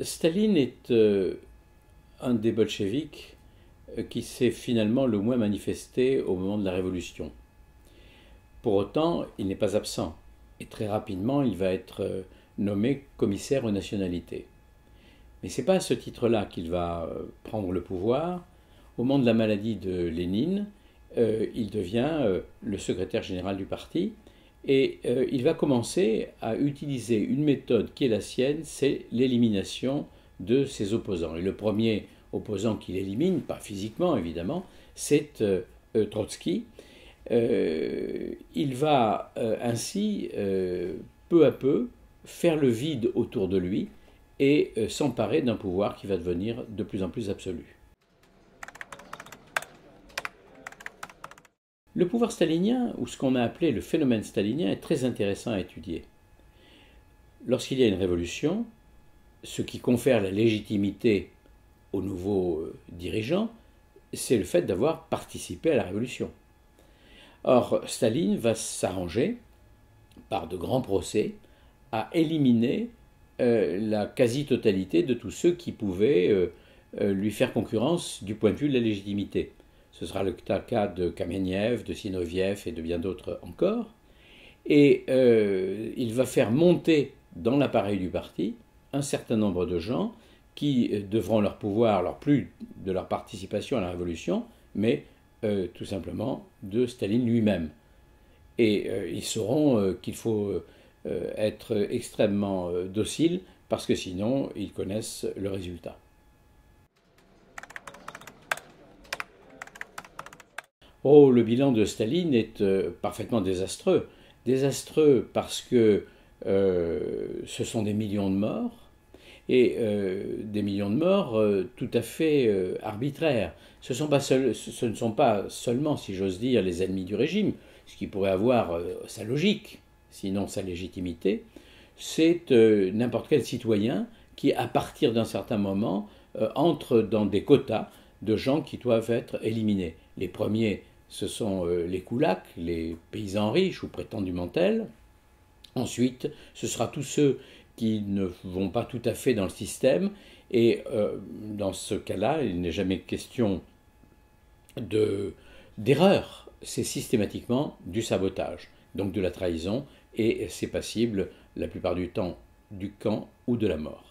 Staline est euh, un des bolcheviks euh, qui s'est finalement le moins manifesté au moment de la Révolution. Pour autant, il n'est pas absent, et très rapidement, il va être euh, nommé commissaire aux nationalités. Mais ce n'est pas à ce titre-là qu'il va prendre le pouvoir. Au moment de la maladie de Lénine, il devient le secrétaire général du parti, et euh, il va commencer à utiliser une méthode qui est la sienne, c'est l'élimination de ses opposants. Et le premier opposant qu'il élimine, pas physiquement évidemment, c'est euh, euh, Trotsky. il va ainsi, peu à peu, faire le vide autour de lui et s'emparer d'un pouvoir qui va devenir de plus en plus absolu. Le pouvoir stalinien, ou ce qu'on a appelé le phénomène stalinien, est très intéressant à étudier. Lorsqu'il y a une révolution, ce qui confère la légitimité aux nouveaux euh, dirigeants, c'est le fait d'avoir participé à la révolution. Or, Staline va s'arranger, par de grands procès, à éliminer euh, la quasi-totalité de tous ceux qui pouvaient euh, lui faire concurrence du point de vue de la légitimité. Ce sera le cas de Kameniev, de Sinoviev et de bien d'autres encore. Et euh, il va faire monter dans l'appareil du parti un certain nombre de gens qui euh, devront leur pouvoir, alors plus de leur participation à la révolution, mais euh, tout simplement de Staline lui-même. Et ils sauront qu'il faut être extrêmement docile parce que sinon ils connaissent le résultat. Oh, le bilan de Staline est euh, parfaitement désastreux. Désastreux parce que euh, ce sont des millions de morts, et euh, des millions de morts tout à fait arbitraires. Ce, ce, ne sont pas seulement, si j'ose dire, les ennemis du régime, ce qui pourrait avoir sa logique, sinon sa légitimité, c'est n'importe quel citoyen qui, à partir d'un certain moment, entre dans des quotas de gens qui doivent être éliminés. Les premiers, ce sont euh, les koulaks, les paysans riches ou prétendument tels. Ensuite, ce sera tous ceux qui ne vont pas tout à fait dans le système. Et euh, dans ce cas-là, il n'est jamais question d'erreur. c'est systématiquement du sabotage, donc de la trahison, et c'est passible la plupart du temps du camp ou de la mort.